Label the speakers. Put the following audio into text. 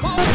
Speaker 1: the.